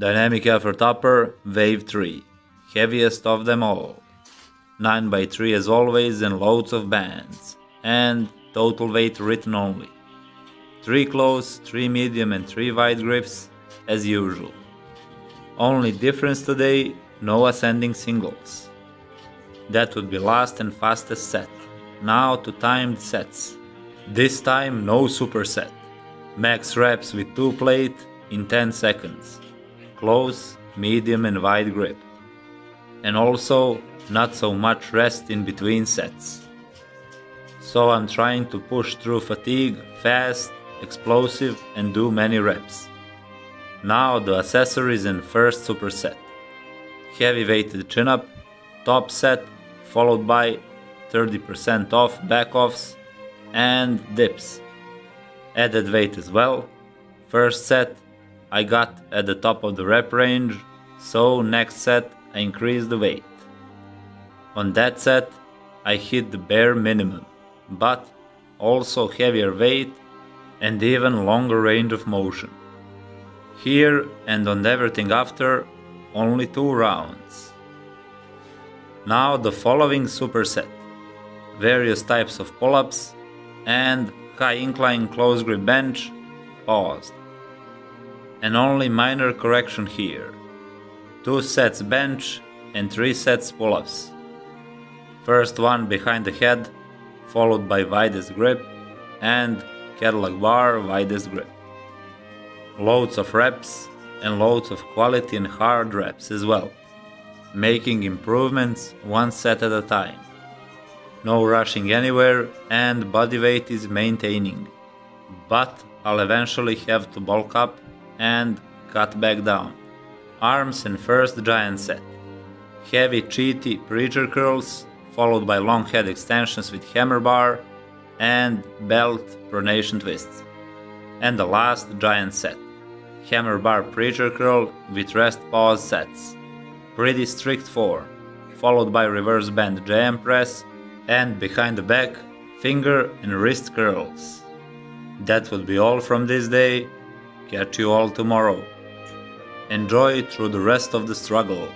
Dynamic effort upper, wave 3, heaviest of them all. 9 by 3 as always and loads of bands, and total weight written only. 3 close, 3 medium and 3 wide grips as usual. Only difference today, no ascending singles. That would be last and fastest set. Now to timed sets. This time no superset. Max reps with 2 plate in 10 seconds. Close, medium and wide grip. And also not so much rest in between sets. So I'm trying to push through fatigue fast, explosive and do many reps. Now the accessories and first superset. Heavy weighted chin up, top set followed by 30% off back offs and dips. Added weight as well. First set I got at the top of the rep range, so next set I increased the weight. On that set I hit the bare minimum, but also heavier weight and even longer range of motion. Here and on everything after, only two rounds. Now the following superset. Various types of pull-ups and high incline close grip bench paused. And only minor correction here. Two sets bench and three sets pull-ups. First one behind the head, followed by widest grip and Cadillac bar widest grip. Loads of reps and loads of quality and hard reps as well, making improvements one set at a time. No rushing anywhere and body weight is maintaining, but I'll eventually have to bulk up and cut back down. Arms and first giant set. Heavy cheaty preacher curls followed by long head extensions with hammer bar and belt pronation twists. And the last giant set. Hammer bar preacher curl with rest pause sets. Pretty strict form, followed by reverse band JM press and behind the back finger and wrist curls. That would be all from this day. Catch you all tomorrow. Enjoy through the rest of the struggle.